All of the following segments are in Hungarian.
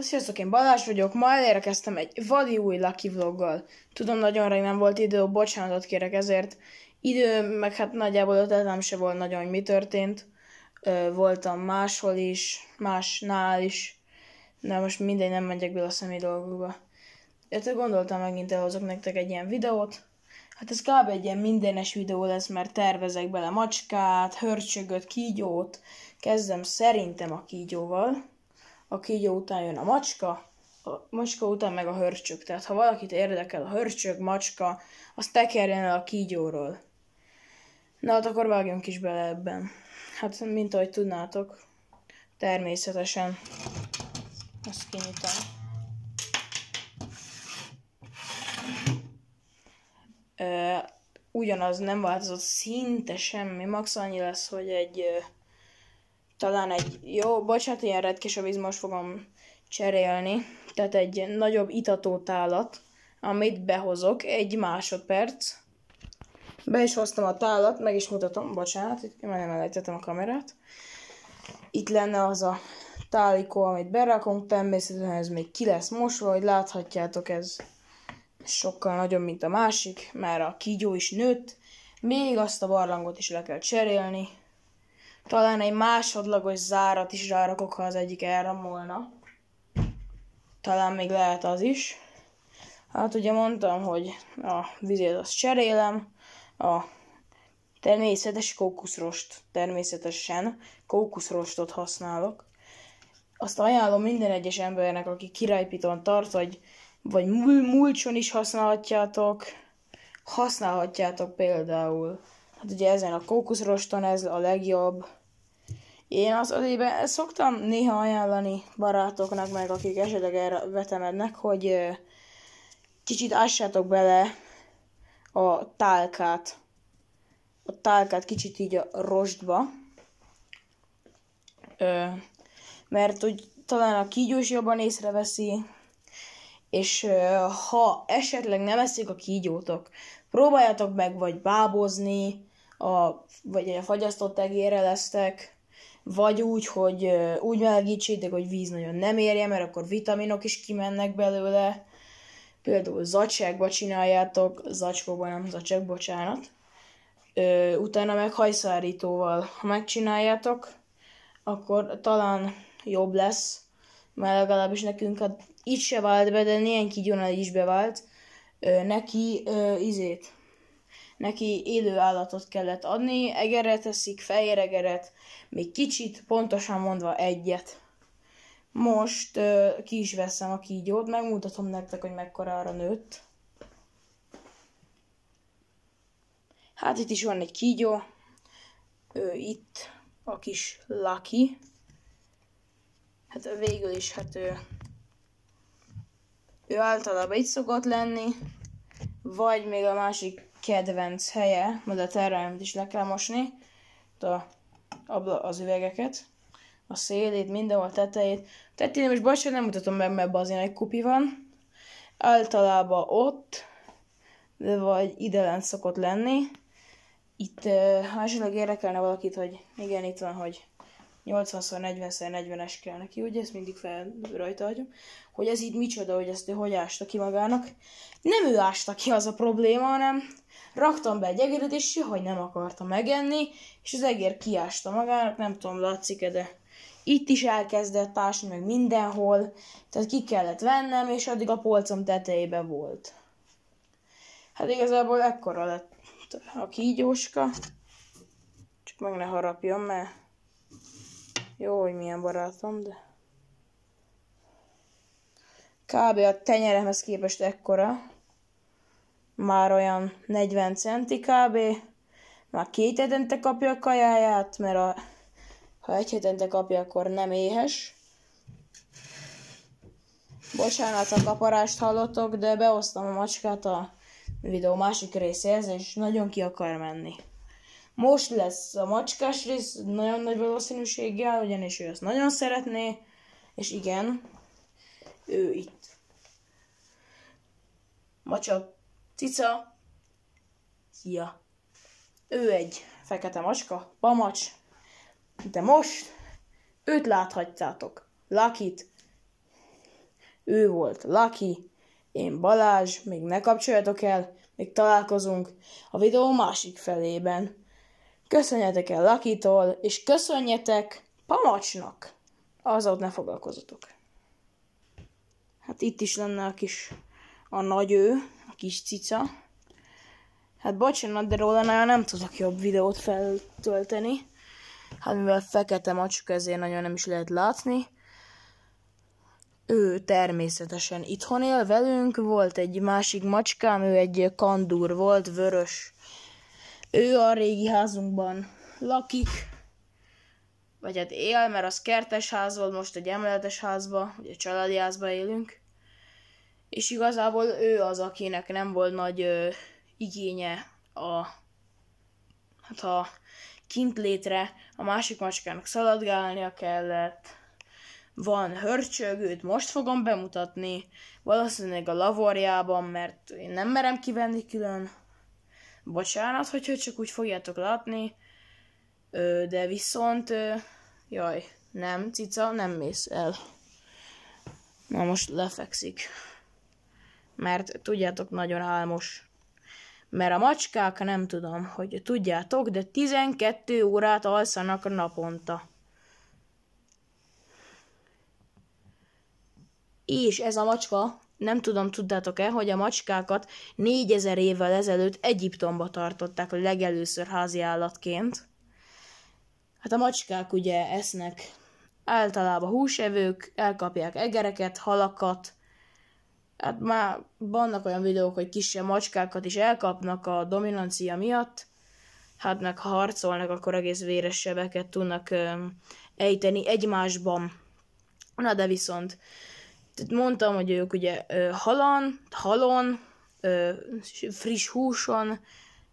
Sziasztok, én Balázs vagyok, ma elérkeztem egy vadi új Lucky vloggal. Tudom, nagyon rég nem volt idő, bocsánatot kérek ezért. Idő, meg hát nagyjából ötletem se volt nagyon, hogy mi történt. Ö, voltam máshol is, másnál is, de most mindegy, nem megyek bele a személy dolgokba. Érte gondoltam megint elhozok nektek egy ilyen videót. Hát ez kb. egy ilyen mindenes videó lesz, mert tervezek bele macskát, hörcsögöt, kígyót. Kezdem szerintem a kígyóval a kígyó után jön a macska, a macska után meg a hörcsög. Tehát ha valakit érdekel a hörcsög, macska, azt tekerjen el a kígyóról. Na hát akkor vágjunk is bele ebben. Hát mint ahogy tudnátok, természetesen ezt kinyitom. Ugyanaz nem változott szinte semmi, max annyi lesz, hogy egy talán egy, jó, bocsánat, ilyen retkés a víz, most fogom cserélni, tehát egy nagyobb itatótálat, amit behozok, egy másodperc. Be is hoztam a tálat, meg is mutatom, bocsánat, itt már nem elejtettem a kamerát. Itt lenne az a tálikó, amit berakunk, természetesen ez még ki lesz mosva, hogy láthatjátok, ez sokkal nagyobb, mint a másik, mert a kígyó is nőtt, még azt a barlangot is le kell cserélni, talán egy másodlagos zárat is rárakok, ha az egyik elramolna. Talán még lehet az is. Hát ugye mondtam, hogy a vizét azt cserélem, a természetes kókuszrost, természetesen kókuszrostot használok. Azt ajánlom minden egyes embernek, aki királypiton tart, vagy, vagy mulcson is használhatjátok. Használhatjátok például Hát ugye ezen a kókuszroston ez a legjobb. Én az azért szoktam néha ajánlani barátoknak, meg akik esetleg erre vetemednek, hogy kicsit ássátok bele a tálkát. A tálkát kicsit így a rostba. mert úgy talán a kígyós jobban észreveszi, és ha esetleg nem eszik a kígyótok, próbáljátok meg vagy bábozni, a, vagy a fagyasztott egérre lesztek, vagy úgy, hogy úgy melegítsétek, hogy víz nagyon nem érje, mert akkor vitaminok is kimennek belőle. Például zacságba csináljátok, zacskóban nem zacsak, bocsánat. Ö, utána meg hajszárítóval, ha megcsináljátok, akkor talán jobb lesz, mert legalábbis nekünk hát így se vált be, de néhány kígyónál is bevált. Ö, neki ö, izét, neki élő állatot kellett adni, egeret eszik, fehéregeret, még kicsit, pontosan mondva egyet. Most uh, ki is veszem a kígyót, megmutatom nektek, hogy mekkorára nőtt. Hát itt is van egy kígyó, ő itt a kis Lucky. Hát végül is, hát ő, ő általában itt szokott lenni, vagy még a másik kedvenc helye, majd a terrájumot is le kell mosni, a, az üvegeket, a szélét, mindenhol tetejét. Tetején most baj, nem mutatom be, mert azért egy kupi van. Általában ott, de vagy ide lent szokott lenni. Itt, ha esetleg érdekelne valakit, hogy igen, itt van, hogy 80x40x40-es kell neki, ugye, ezt mindig fel rajta hagyom, hogy ez itt micsoda, hogy ezt ő hogy ásta ki magának. Nem ő ásta ki az a probléma, hanem raktam be egy egeret, és sehogy nem akarta megenni, és az egér kiásta magának, nem tudom, látszik-e, de itt is elkezdett ásni, meg mindenhol, tehát ki kellett vennem, és addig a polcom tetejébe volt. Hát igazából ekkora lett a kígyóska, csak meg ne harapjon, mert jó, hogy milyen barátom, de... Kb. a tenyeremhez képest ekkora. Már olyan 40 centi kb. Már két hetente kapja a kajáját, mert a, ha egy hetente kapja, akkor nem éhes. Bocsánat, a kaparást hallottok, de behoztam a macskát a videó másik részéhez, és nagyon ki akar menni. Most lesz a macskás rész, nagyon nagy valószínűséggel, ugyanis ő ezt nagyon szeretné, és igen, ő itt. Macsa, cica, szia. Ő egy fekete macska, pamacs, de most őt láthatjátok. Lakit, Ő volt Lucky, én Balázs, még ne kapcsoljatok el, még találkozunk a videó másik felében. Köszönjetek el Lakitól, és köszönjetek Pamacsnak. Azzal ne foglalkozatok. Hát itt is lenne a kis, a nagy ő, kis cica. Hát bocsánat, de róla nagyon nem tudok jobb videót feltölteni. Hát mivel fekete macska, ezért nagyon nem is lehet látni. Ő természetesen itthon él velünk, volt egy másik macskám, ő egy kandúr volt, vörös. Ő a régi házunkban lakik, vagy hát él, mert az kertes ház volt, most egy emeletes házba, ugye családi házba élünk. És igazából ő az, akinek nem volt nagy ö, igénye a, hát a kint létre, a másik macskának szaladgálnia kellett, van hörcsög, őt most fogom bemutatni, valószínűleg a lavorjában, mert én nem merem kivenni külön. Bocsánat, hogyha csak úgy fogjátok látni, de viszont, jaj, nem, cica, nem mész el. Na most lefekszik. Mert tudjátok, nagyon álmos. Mert a macskák nem tudom, hogy tudjátok, de 12 órát alszanak naponta. És ez a macska, nem tudom, tudtátok-e, hogy a macskákat 4000 évvel ezelőtt Egyiptomba tartották legelőször házi állatként. Hát a macskák ugye esznek általában húsevők, elkapják egereket, halakat, hát már vannak olyan videók, hogy kisebb macskákat is elkapnak a dominancia miatt, hát meg ha harcolnak, akkor egész véres sebeket tudnak ö, ejteni egymásban. Na de viszont tehát mondtam, hogy ők ugye ö, halan, halon, friss húson,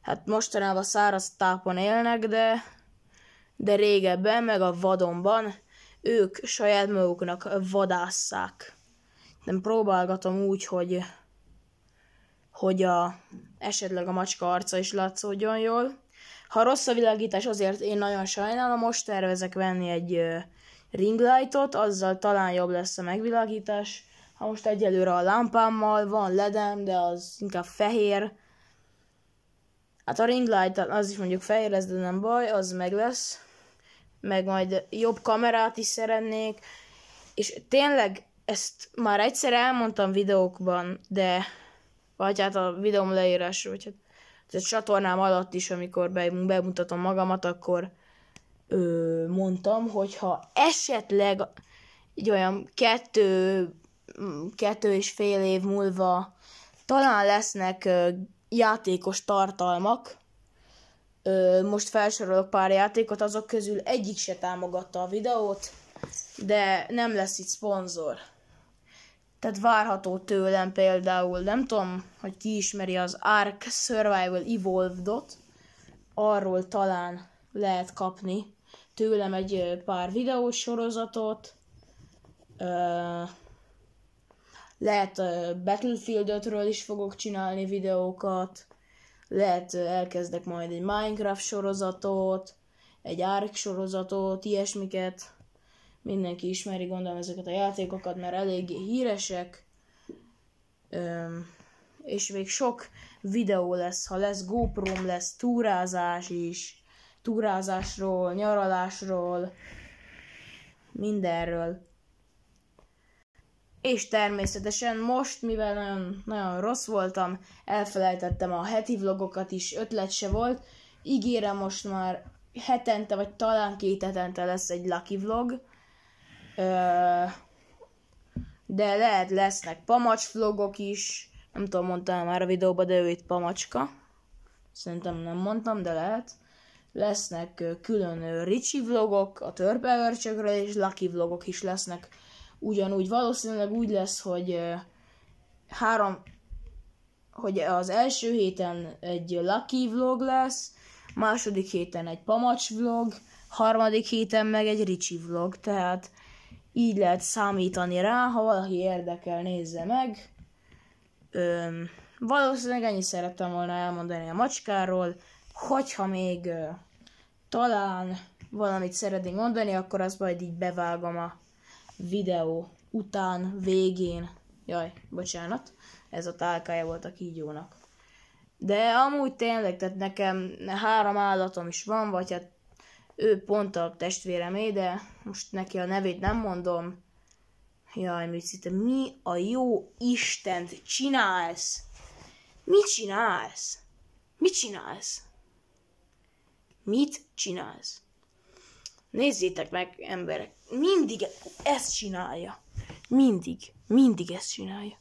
hát mostanában száraz tápon élnek, de, de régebben, meg a vadonban ők saját maguknak vadásszák. Nem próbálgatom úgy, hogy, hogy a, esetleg a macska arca is látszódjon jól. Ha rossz a világítás, azért én nagyon sajnálom, most tervezek venni egy ringlightot, azzal talán jobb lesz a megvilágítás. Ha most egyelőre a lámpámmal van ledem, de az inkább fehér. Hát a ringlight az is mondjuk fehér lesz, de nem baj, az meg lesz. Meg majd jobb kamerát is szeretnék. És tényleg ezt már egyszer elmondtam videókban, de vagy hát a videóm leírás, vagy hát a csatornám alatt is, amikor bemutatom magamat, akkor ö, mondtam, hogy ha esetleg egy olyan kettő, kettő és fél év múlva talán lesznek ö, játékos tartalmak, ö, most felsorolok pár játékot, azok közül egyik se támogatta a videót, de nem lesz itt szponzor. Tehát várható tőlem például, nem tudom, hogy ki ismeri az Ark Survival Evolved-ot, arról talán lehet kapni tőlem egy pár videós sorozatot, lehet Battlefield 5-ről is fogok csinálni videókat, lehet elkezdek majd egy Minecraft sorozatot, egy Ark sorozatot, ilyesmiket. Mindenki ismeri, gondolom ezeket a játékokat, mert eléggé híresek. és még sok videó lesz, ha lesz GoPro-m, lesz túrázás is, túrázásról, nyaralásról, mindenről. És természetesen most, mivel nagyon, nagyon rossz voltam, elfelejtettem a heti vlogokat is, ötlet se volt. Ígérem most már hetente, vagy talán két hetente lesz egy lucky vlog. De lehet lesznek pamacs vlogok is. Nem tudom, mondtam már a videóban, de ő itt pamacska. Szerintem nem mondtam, de lehet lesznek külön Ricsi vlogok a törpeörcsökről, és Lucky vlogok is lesznek. Ugyanúgy valószínűleg úgy lesz, hogy három, hogy az első héten egy Lucky vlog lesz, második héten egy Pamacs vlog, harmadik héten meg egy Ricsi vlog, tehát így lehet számítani rá, ha valaki érdekel, nézze meg. Öm, valószínűleg ennyit szerettem volna elmondani a macskáról, hogyha még uh, talán valamit szeretnénk mondani, akkor azt majd így bevágom a videó után, végén, jaj, bocsánat, ez a tálkája volt a kígyónak. De amúgy tényleg, tehát nekem három állatom is van, vagy hát ő pont a testvéremé, de most neki a nevét nem mondom. Jaj, mit mi a jó Istent csinálsz? Mit csinálsz? Mit csinálsz? Mit csinálsz? Nézzétek meg, emberek, mindig ezt csinálja. Mindig, mindig ezt csinálja.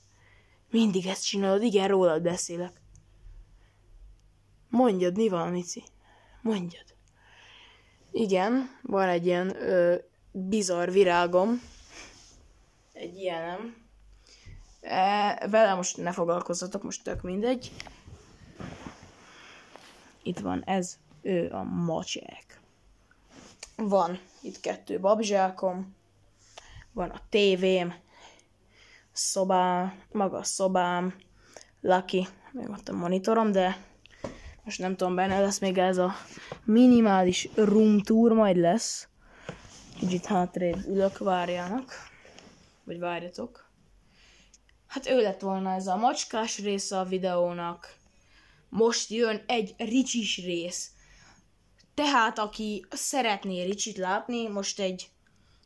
Mindig ezt csinálod, igen, rólad beszélek. Mondjad, mi van, Mici? Mondjad. Igen, van egy ilyen ö, bizarr virágom. Egy ilyenem. E, vele most ne foglalkozzatok, most tök mindegy. Itt van ez, ő a macsek. Van itt kettő babzsákom, van a tévém, szobám, maga a szobám, Lucky, meg ott a monitorom, de most nem tudom, benne lesz még ez a minimális room tour, majd lesz. Kicsit hátrébb ülök, várjának. Vagy várjatok. Hát ő lett volna ez a macskás része a videónak. Most jön egy ricsis rész. Tehát, aki szeretné Ricsit látni, most egy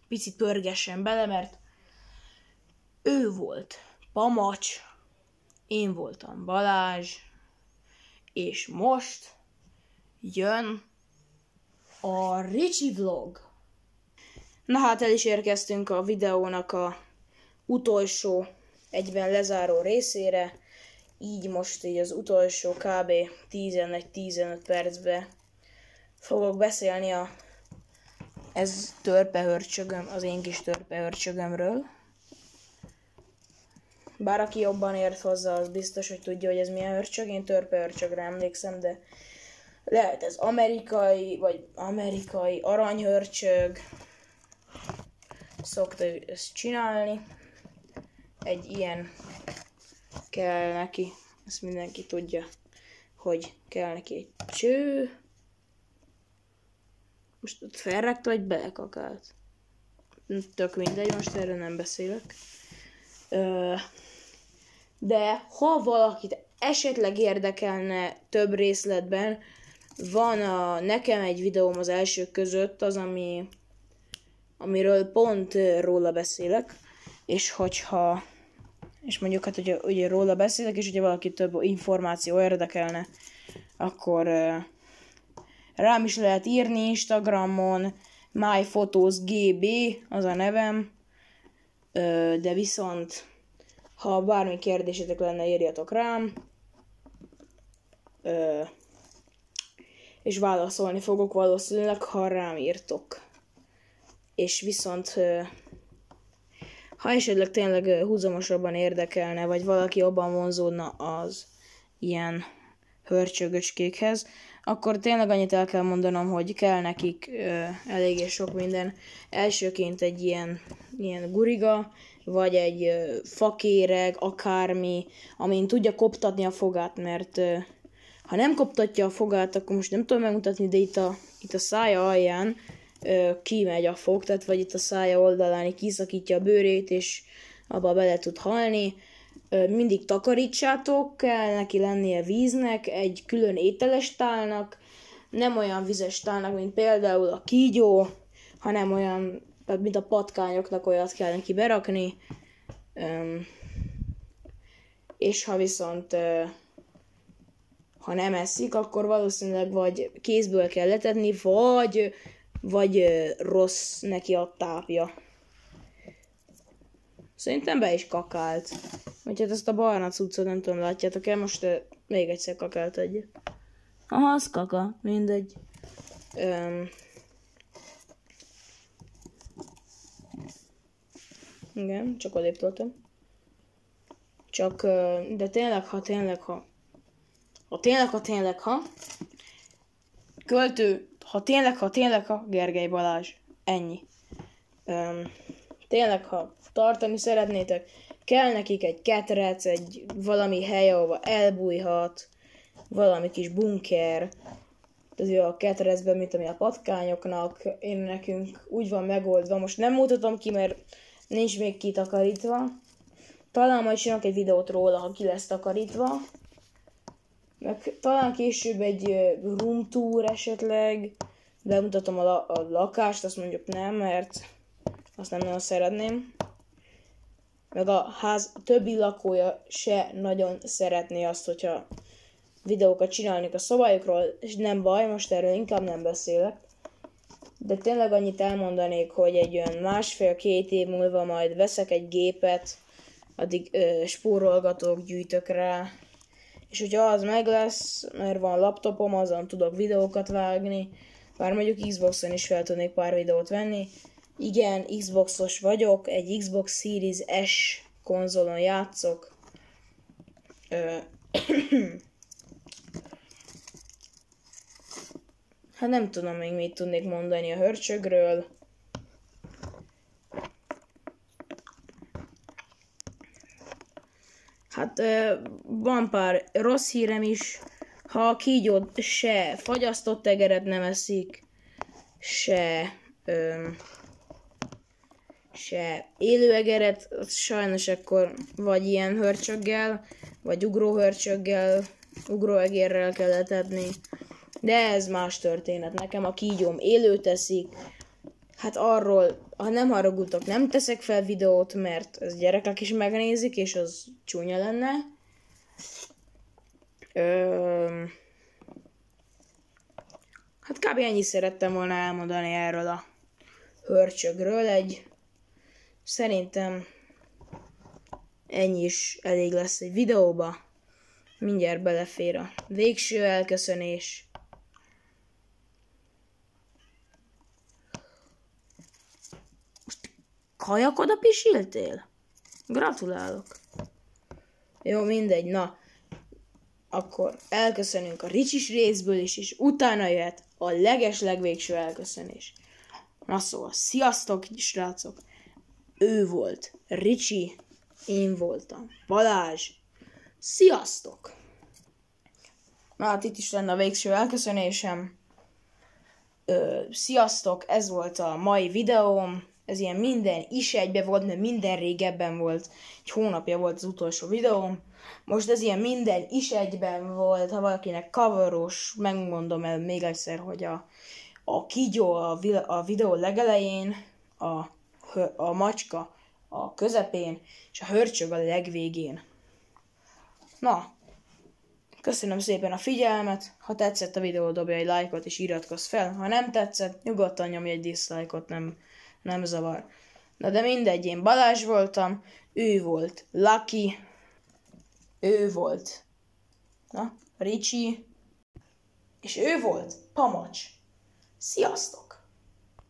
picit pörgessen bele, mert ő volt Pamacs, én voltam Balázs, és most jön a Ricsi vlog. Na hát el is érkeztünk a videónak a utolsó, egyben lezáró részére. Így most így az utolsó kb. 11-15 percbe fogok beszélni a ez törpehörcsögöm, az én kis törpehörcsögömről. Bár aki jobban ért hozzá, az biztos, hogy tudja, hogy ez milyen hörcsög. Én törpehörcsögre emlékszem, de lehet ez amerikai, vagy amerikai aranyhörcsög. Szokta ezt csinálni. Egy ilyen kell neki, ezt mindenki tudja, hogy kell neki egy cső, most ott felrakta, vagy belekakált? Tök mindegy, most erről nem beszélek. De ha valakit esetleg érdekelne több részletben, van a, nekem egy videóm az elsők között, az, ami, amiről pont róla beszélek, és hogyha, és mondjuk hát, hogy ugye róla beszélek, és ugye valaki több információ érdekelne, akkor Rám is lehet írni Instagramon, myphotosgb, az a nevem, de viszont ha bármi kérdésetek lenne, írjatok rám, és válaszolni fogok valószínűleg, ha rám írtok. És viszont ha esetleg tényleg húzamosabban érdekelne, vagy valaki jobban vonzódna az ilyen hörcsögöcskékhez, akkor tényleg annyit el kell mondanom, hogy kell nekik ö, eléggé sok minden. Elsőként egy ilyen, ilyen guriga, vagy egy ö, fakéreg, akármi, amin tudja koptatni a fogát, mert ö, ha nem koptatja a fogát, akkor most nem tudom megmutatni, de itt a, itt a szája alján ö, kimegy a fog, tehát vagy itt a szája oldalán kiszakítja a bőrét, és abba bele tud halni mindig takarítsátok, kell neki lennie víznek, egy külön ételes tálnak, nem olyan vizes tálnak, mint például a kígyó, hanem olyan, mint a patkányoknak olyat kell neki berakni. és ha viszont ha nem eszik, akkor valószínűleg vagy kézből kell letetni, vagy, vagy rossz neki a tápja. Szerintem be is kakált. Úgyhogy ezt a barna cuccot nem tudom, látjátok el, most uh, még egyszer kakált egy. Aha, az kaka, mindegy. Um, igen, csak odébb toltam. Csak, uh, de tényleg, ha tényleg, ha ha tényleg, ha tényleg, ha költő, ha tényleg, ha tényleg, ha Gergely Balázs. Ennyi. Um, tényleg, ha tartani szeretnétek, kell nekik egy ketrec, egy valami hely, ahova elbújhat, valami kis bunker, az a ketrecben, mint ami a patkányoknak, én nekünk úgy van megoldva. Most nem mutatom ki, mert nincs még kitakarítva. Talán majd csinálok egy videót róla, ha ki lesz takarítva. Meg talán később egy room tour esetleg. Bemutatom a, la- a lakást, azt mondjuk nem, mert azt nem nagyon szeretném. Meg a ház többi lakója se nagyon szeretné azt, hogyha videókat csinálnék a szobájukról, és nem baj, most erről inkább nem beszélek. De tényleg annyit elmondanék, hogy egy olyan másfél-két év múlva majd veszek egy gépet, addig ö, spórolgatok, gyűjtök rá, és hogyha az meg lesz, mert van laptopom, azon tudok videókat vágni, bár mondjuk Xboxon is fel tudnék pár videót venni. Igen, Xboxos vagyok, egy Xbox Series S konzolon játszok. Ö, hát nem tudom még mit tudnék mondani a hörcsögről. Hát van pár rossz hírem is. Ha a kígyót se fagyasztott tegeret nem eszik, se, ö, se élőegeret, az sajnos akkor vagy ilyen hörcsöggel, vagy ugróhörcsöggel, ugróegérrel kellett adni. De ez más történet. Nekem a kígyóm élőt eszik, Hát arról, ha nem haragudtok, nem teszek fel videót, mert ez gyerekek is megnézik, és az csúnya lenne. Ö... Hát kb. ennyi szerettem volna elmondani erről a hörcsögről. Egy szerintem ennyi is elég lesz egy videóba. Mindjárt belefér a végső elköszönés. Kajakoda pisiltél? Gratulálok. Jó, mindegy, na. Akkor elköszönünk a Ricsis részből is, és utána jöhet a leges legvégső elköszönés. Na szóval, sziasztok, srácok! Ő volt Ricsi, én voltam Balázs. Sziasztok! Na hát itt is lenne a végső elköszönésem. Ö, sziasztok, ez volt a mai videóm. Ez ilyen minden is egybe volt, mert minden régebben volt. Egy hónapja volt az utolsó videóm. Most ez ilyen minden is egyben volt. Ha valakinek kavaros, megmondom el még egyszer, hogy a, a kígyó a, a videó legelején, a, a macska a közepén, és a hörcsög a legvégén. Na, Köszönöm szépen a figyelmet, ha tetszett a videó, dobj egy lájkot és iratkozz fel, ha nem tetszett, nyugodtan nyomj egy diszlájkot, nem, nem zavar. Na de mindegy, én Balázs voltam, ő volt Lucky, ő volt, na, Ricsi, és ő volt Pamacs. Sziasztok!